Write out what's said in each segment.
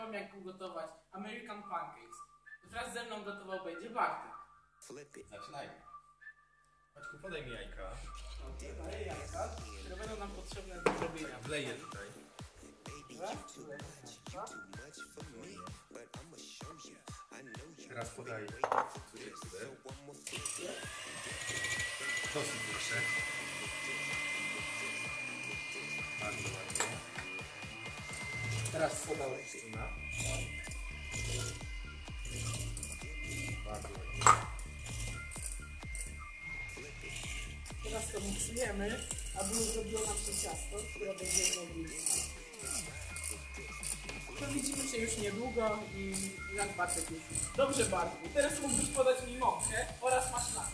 wam jak ugotować American Pancakes. Wraz ze mną gotował będzie Bartek. Zaczynajmy. Maćku, podaj mi jajka. Daję jajka, które będą nam potrzebne do zrobienia. Wleję tutaj. Jajka. Teraz podaj cukier. Dosyć proszę. Teraz podał Justyna. Bardzo ładnie. Teraz to miksujemy, aby zrobiło nam się ciasto, które będziemy jeść. To widzimy się już niedługo i jak Bartek już. Dobrze Bartku, teraz mógłbyś podać mi mąkę oraz. Rozkład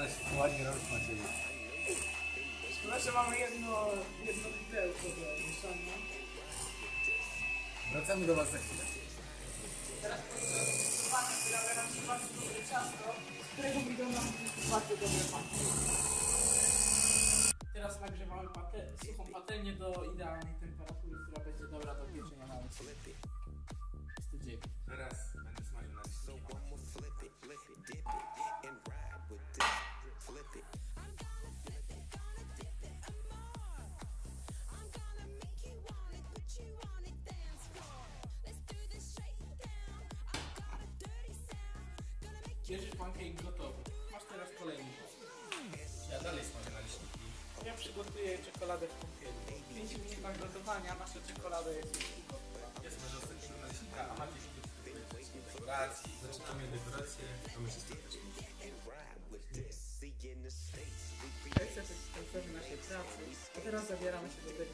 Ale ładnie robić Macieju. Proszę, mamy jedno, jedno widełko do mieszania. Wracamy do Was za chwilę. Teraz mamy, które nam się bardzo dobre ciasto, z którego wyjdą nam bardzo dobre paty. Teraz nagrzewamy patę, suchą patelnię do idealnej temperatury, która będzie dobra do pieczenia na 109. Teraz Pierwszy pancake gotowy. Masz teraz kolejny. Ja dalej smażę na liście. Ja przygotuję czekoladę w kąpieli. W 5 minutach gotowania nasza czekolada jest już gotowa. Ja smażę ostatnio na liśnika, a Maciej się dekoracji. Zaczynamy dekorację, a my się to jest końcowi naszej pracy, a teraz zabieramy się do tego